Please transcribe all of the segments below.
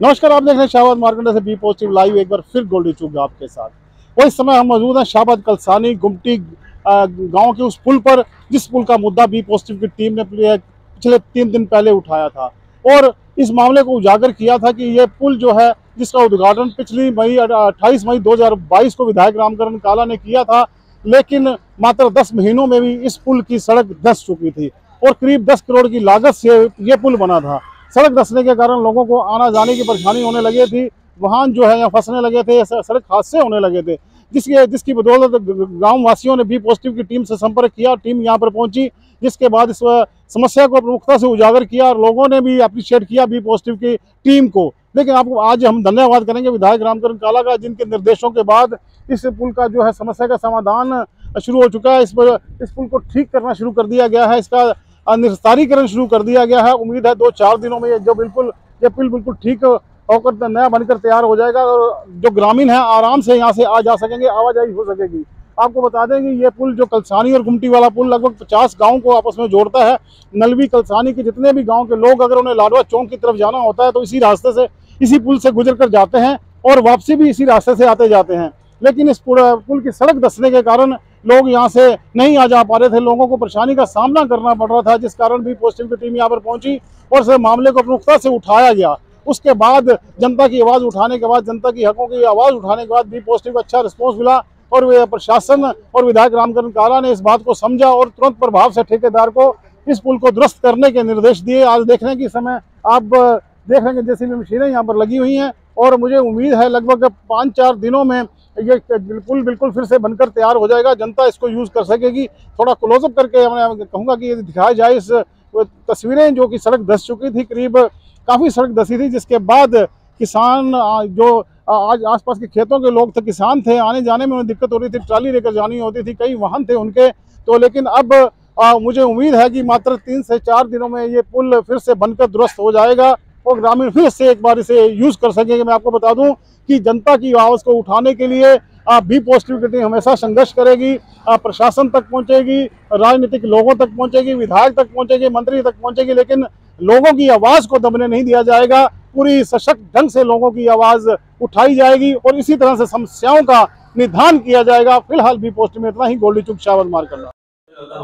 नमस्कार, आप देख रहे हैं शाहबाद मार्केट से बी पॉजिटिव लाइव एक बार फिर गोल्डी चूक आपके साथ। और इस समय हम मौजूद हैं शाहबाद कलसानी गुमटी गाँव के उस पुल पर, जिस पुल का मुद्दा बी पॉजिटिव की टीम ने पिछले तीन दिन पहले उठाया था। और इस मामले को उजागर किया था कि ये पुल जो है, जिसका उद्घाटन पिछली मई अट्ठाईस मई 2022 को विधायक रामकरण काला ने किया था, लेकिन मात्र 10 महीनों में भी इस पुल की सड़क धस चुकी थी। और करीब 10 करोड़ की लागत से ये पुल बना था। सड़क धसने के कारण लोगों को आना जाने की परेशानी होने लगी थी। वाहन जो है यहाँ फंसने लगे थे सड़क हादसे होने लगे थे। जिसके, जिसकी बदौलत गाँव वासियों ने बी पॉजिटिव की टीम से संपर्क किया, टीम यहाँ पर पहुँची, जिसके बाद इस समस्या को प्रमुखता से उजागर किया और लोगों ने भी अप्रिशिएट किया बी पॉजिटिव की टीम को। लेकिन आपको आज हम धन्यवाद करेंगे विधायक रामचरण काला का जिनके निर्देशों के बाद इस पुल का जो है समस्या का समाधान शुरू हो चुका है। इस पर इस पुल को ठीक करना शुरू कर दिया गया है। इसका निस्तारीकरण शुरू कर दिया गया है। उम्मीद है दो चार दिनों में ये जो बिल्कुल, ये पुल बिल्कुल ठीक होकर नया बनकर तैयार हो जाएगा और जो ग्रामीण है आराम से यहाँ से आ जा सकेंगे, आवाजाही हो सकेगी। आपको बता दें कि ये पुल जो कलसानी और गुमटी वाला पुल लगभग पचास गाँव को आपस में जोड़ता है। नलवी कलसानी के जितने भी गाँव के लोग अगर उन्हें लाडवा चौक की तरफ़ जाना होता है तो इसी रास्ते से, इसी पुल से गुजर कर जाते हैं और वापसी भी इसी रास्ते से आते जाते हैं। लेकिन इस पुल की सड़क धसने के कारण लोग यहाँ से नहीं आ जा पा रहे थे। लोगों को परेशानी का सामना करना पड़ रहा था, जिस कारण भी पोस्टिंग की टीम यहाँ पर पहुँची और से मामले को प्रमुखता से उठाया गया। उसके बाद जनता की आवाज़ उठाने के बाद, जनता की हकों की आवाज़ उठाने के बाद बी पॉजिटिव को अच्छा रिस्पॉन्स मिला और वे प्रशासन और विधायक रामकरण काला ने इस बात को समझा और तुरंत प्रभाव से ठेकेदार को इस पुल को दुरुस्त करने के निर्देश दिए। आज देखने की समय, आप देख रहे हैं जैसी भी मशीनें यहाँ पर लगी हुई हैं और मुझे उम्मीद है लगभग पाँच चार दिनों में ये बिल्कुल बिल्कुल फिर से बनकर तैयार हो जाएगा। जनता इसको यूज़ कर सकेगी। थोड़ा क्लोजअप करके मैं कहूँगा कि दिखाया जाए इस तस्वीरें जो कि सड़क धस चुकी थी करीब काफ़ी सड़क धसी थी जिसके बाद किसान जो आज आसपास के खेतों के लोग थे किसान थे आने जाने में उन्हें दिक्कत हो रही थी ट्राली लेकर जानी होती थी कई वाहन थे उनके। तो लेकिन अब आ, मुझे उम्मीद है कि मात्र तीन से चार दिनों में ये पुल फिर से बनकर दुरुस्त हो जाएगा। और ग्रामीण फिर से एक बार इसे यूज़ कर सकेंगे मैं आपको बता दूँ कि जनता की आवाज़ को उठाने के लिए बी पॉजिटिव की टीम हमेशा संघर्ष करेगी, आप प्रशासन तक पहुंचेगी, राजनीतिक लोगों तक पहुंचेगी, विधायक तक पहुंचेगी, मंत्री तक पहुंचेगी, लेकिन लोगों की आवाज़ को दबने नहीं दिया जाएगा। पूरी सशक्त ढंग से लोगों की आवाज़ उठाई जाएगी और इसी तरह से समस्याओं का निधान किया जाएगा। फ़िलहाल बी पॉजिटिव में इतना ही। गोल्डी चुक शावल मार करना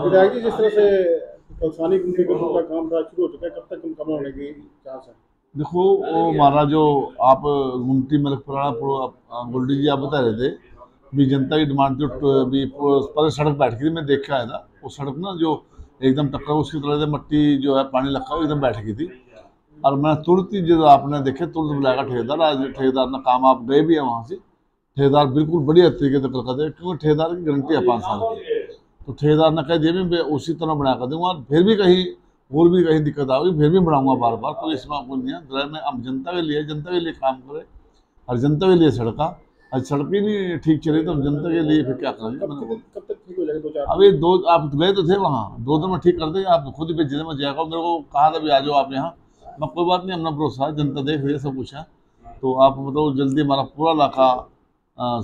विधायक जी, जिस तरह से का काम था, शुरू हो चुका है। कब तक कम होने की चांस है? देखो वो हमारा जो आप गुमटी मलकपुराना गोल्डी जी आप बता रहे थे भी जनता की डिमांड थी भी पर सड़क बैठ गई मैं देख आया था वो सड़क ना जो एकदम टक्कर उसकी तरह से मट्टी जो है पानी लगा एकदम बैठ गई थी। और मैं तुरंत ही जो आपने देखे तुरंत बुलाया ठेकेदार आज ठेकेदार ना काम आप गए भी है वहाँ से। ठेकेदार बिल्कुल बढ़िया तरीके से कर दे क्योंकि ठेकेदार की गारंटी है पाँच साल की। तो ठेकेदार ने कह दिया मैं उसी तरह बना कर दूँगा। फिर भी कहीं और भी कहीं दिक्कत आएगी फिर भी बढ़ाऊँगा बार बार कोई इसमें आपको नहीं है ड्राइव में अब जनता के लिए जनता के लिए काम करे और जनता के लिए सड़का। और सड़क ही नहीं ठीक चली तो हम जनता के लिए फिर क्या करेंगे? कब तक ठीक हो जाएगा अभी दो आप गए तो थे वहाँ दो दिन में ठीक कर देंगे आप खुद भी ज़िले में जाएगा मेरे को कहा था भी आ जाओ आप यहाँ। मैं कोई बात नहीं अपना भरोसा है जनता देख रही है सब कुछ है। तो आप मतलब जल्दी हमारा पूरा इलाका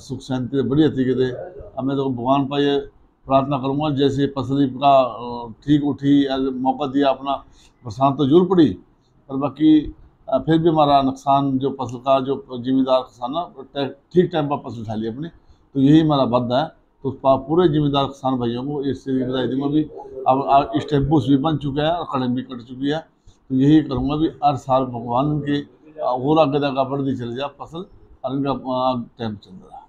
सुख शांति बढ़िया तरीके से हमें तो भगवान पर ये प्रार्थना करूँगा, जैसे फ़सल का ठीक उठी मौका दिया अपना, बरसात तो ज़रूर पड़ी, पर बाकी फिर भी हमारा नुकसान जो फ़सल का, जो जिम्मेदार किसान ना ठीक टाइम पर फ़सल उठा लिया अपनी तो यही हमारा बद है तो पूरे जिम्मेदार किसान भाइयों को, इस की बधाई दूँगा भी, अब स्टेम्पूस भी बन चुका है और कड़म भी कट चुकी है तो यही करूँगा भी, हर साल भगवान के और आगे तक बढ़ती चली जाए फ़सल, और इनका टाइम चल रहा है।